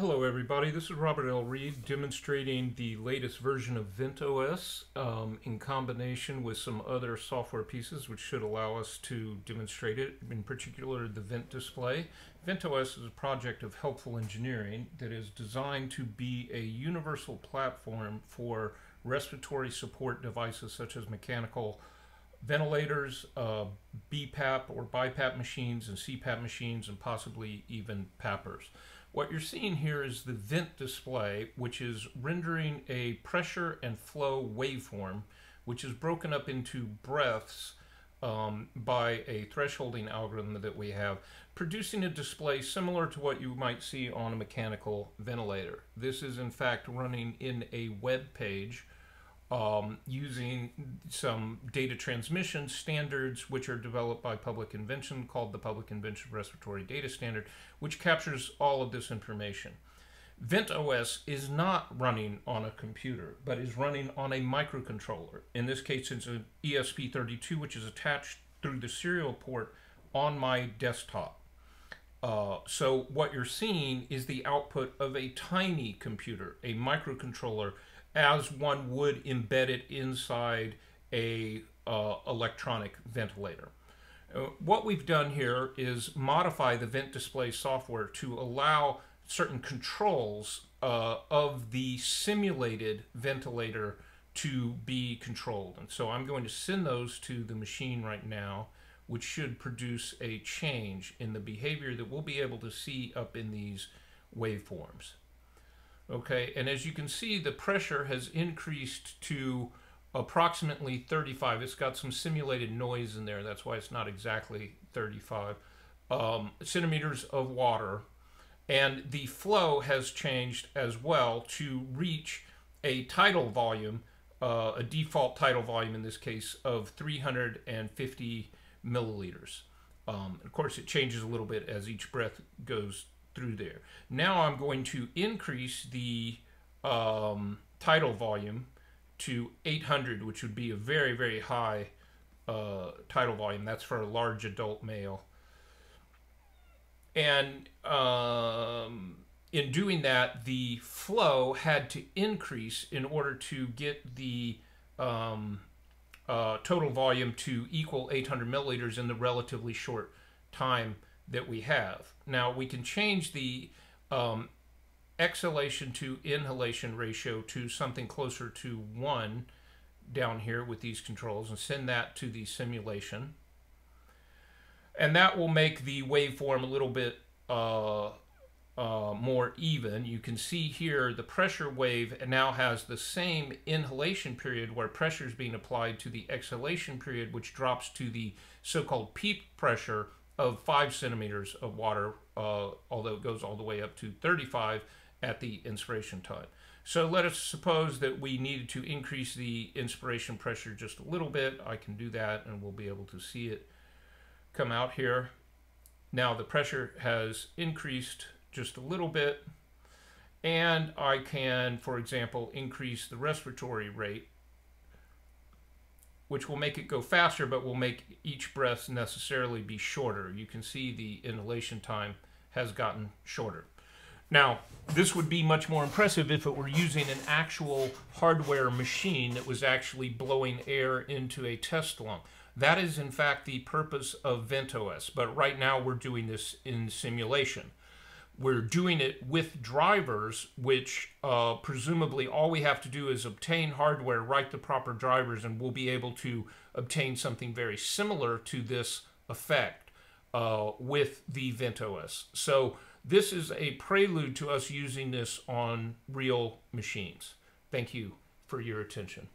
Hello everybody, this is Robert L. Read demonstrating the latest version of VentOS um, in combination with some other software pieces which should allow us to demonstrate it, in particular the Vent display. VentOS is a project of helpful engineering that is designed to be a universal platform for respiratory support devices such as mechanical ventilators, uh, BPAP or BiPAP machines and CPAP machines and possibly even PAPRs. What you're seeing here is the vent display, which is rendering a pressure and flow waveform, which is broken up into breaths um, by a thresholding algorithm that we have, producing a display similar to what you might see on a mechanical ventilator. This is in fact running in a web page um, using some data transmission standards which are developed by Public Invention called the Public Invention Respiratory Data Standard, which captures all of this information. VentOS is not running on a computer, but is running on a microcontroller. In this case, it's an ESP32, which is attached through the serial port on my desktop. Uh, so what you're seeing is the output of a tiny computer, a microcontroller, as one would embed it inside a uh, electronic ventilator. Uh, what we've done here is modify the vent display software to allow certain controls uh, of the simulated ventilator to be controlled. And so I'm going to send those to the machine right now, which should produce a change in the behavior that we'll be able to see up in these waveforms. Okay, and as you can see, the pressure has increased to approximately 35. It's got some simulated noise in there. That's why it's not exactly 35 um, centimeters of water. And the flow has changed as well to reach a tidal volume, uh, a default tidal volume in this case, of 350 milliliters. Um, of course, it changes a little bit as each breath goes through there. Now I'm going to increase the um, tidal volume to 800, which would be a very, very high uh, tidal volume. That's for a large adult male. And um, in doing that, the flow had to increase in order to get the um, uh, total volume to equal 800 milliliters in the relatively short time that we have. Now we can change the um, exhalation to inhalation ratio to something closer to 1 down here with these controls and send that to the simulation. And that will make the waveform a little bit uh, uh, more even. You can see here the pressure wave now has the same inhalation period where pressure is being applied to the exhalation period, which drops to the so-called peak pressure of five centimeters of water, uh, although it goes all the way up to 35 at the inspiration time. So let us suppose that we needed to increase the inspiration pressure just a little bit. I can do that and we'll be able to see it come out here. Now the pressure has increased just a little bit and I can, for example, increase the respiratory rate which will make it go faster, but will make each breath necessarily be shorter. You can see the inhalation time has gotten shorter. Now, this would be much more impressive if it were using an actual hardware machine that was actually blowing air into a test lung. That is, in fact, the purpose of VentOS, but right now we're doing this in simulation we're doing it with drivers, which uh, presumably all we have to do is obtain hardware, write the proper drivers, and we'll be able to obtain something very similar to this effect uh, with the VentOS. So this is a prelude to us using this on real machines. Thank you for your attention.